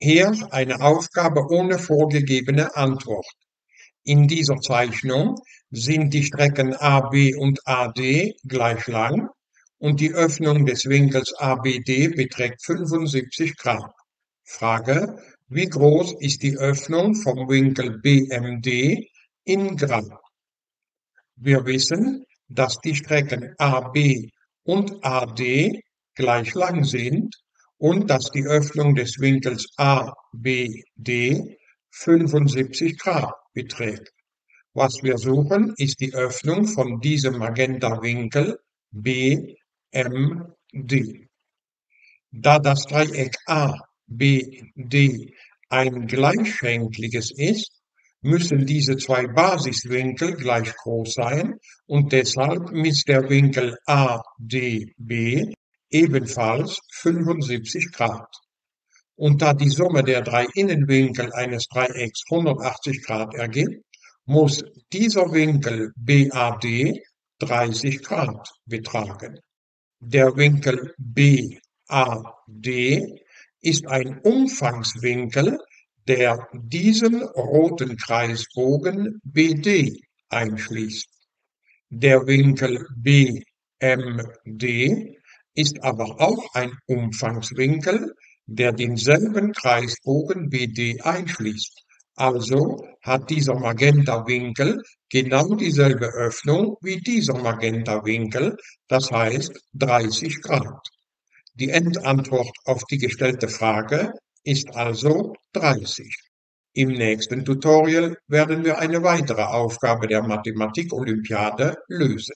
Hier eine Aufgabe ohne vorgegebene Antwort. In dieser Zeichnung sind die Strecken AB und AD gleich lang und die Öffnung des Winkels ABD beträgt 75 Grad. Frage, wie groß ist die Öffnung vom Winkel BMD in Grad? Wir wissen, dass die Strecken AB und AD gleich lang sind und dass die Öffnung des Winkels ABD 75 Grad beträgt. Was wir suchen, ist die Öffnung von diesem Magenta-Winkel BMD. Da das Dreieck ABD ein gleichschenkliges ist, müssen diese zwei Basiswinkel gleich groß sein und deshalb misst der Winkel ADB ebenfalls 75 Grad. Und da die Summe der drei Innenwinkel eines Dreiecks 180 Grad ergibt, muss dieser Winkel BAD 30 Grad betragen. Der Winkel BAD ist ein Umfangswinkel, der diesen roten Kreisbogen BD einschließt. Der Winkel BMD ist aber auch ein Umfangswinkel, der denselben Kreisbogen BD einschließt. Also hat dieser Magenta-Winkel genau dieselbe Öffnung wie dieser Magenta-Winkel, das heißt 30 Grad. Die Endantwort auf die gestellte Frage ist also 30. Im nächsten Tutorial werden wir eine weitere Aufgabe der Mathematik-Olympiade lösen.